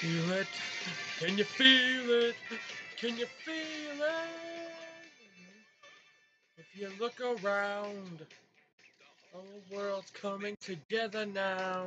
Feel it? Can you feel it? Can you feel it? If you look around, the whole world's coming together now.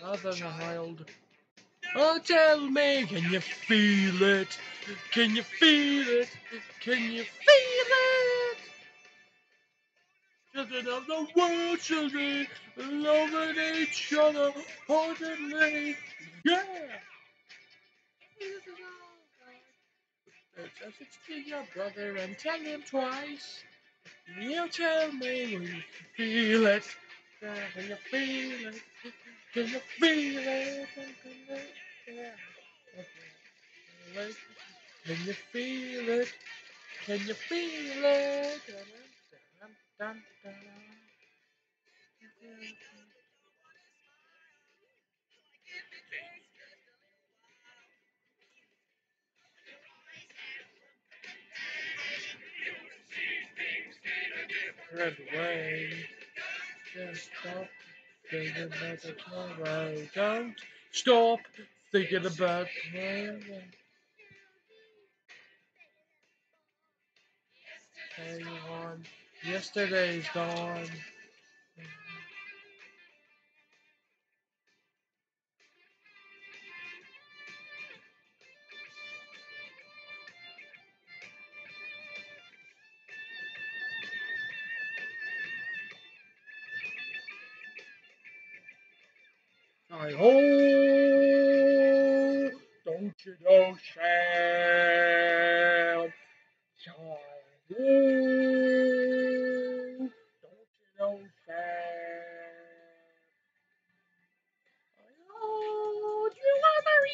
Another child. Oh, tell me, can you feel it? Can you feel it? Can you feel it? Children of the world, children, loving each other, heartedly, yeah. Just to your brother and tell him twice. You tell me when you feel it. Can you feel it? Can you feel it? Can you feel it? Can you feel it? Dun, dun, different way. Just stop thinking about the tomorrow. Don't stop thinking about tomorrow. Hang on, yesterday's gone. I ho, don't you know, Sam?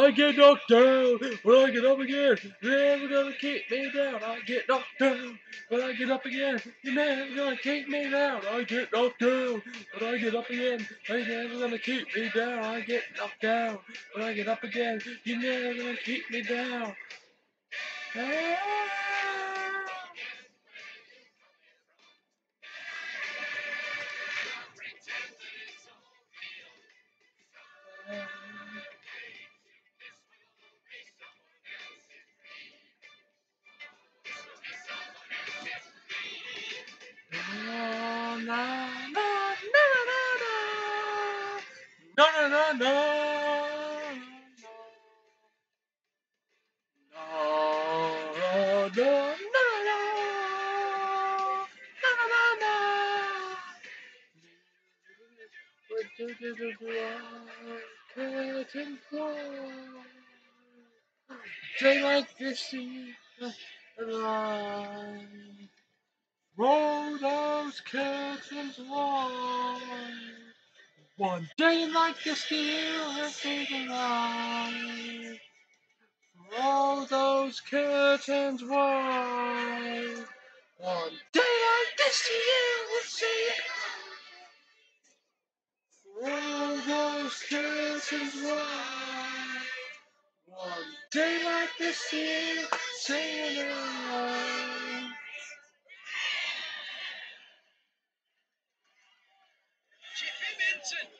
I get knocked down, but I get up again. You're never gonna keep me down. I get knocked down, but I get up again. You're never gonna keep me down. I get knocked down, but I get up again. You're never gonna keep me down. I get knocked down, but I get up again. You're never gonna keep me down. Ah. What do, do, do, do, I couldn't fly. Day like this in. Roll those curtains wide. One day like this still has been alive. Roll those curtains wide. One day like this you will see it. is why. One day like this year, singing along. Jimmy Benson.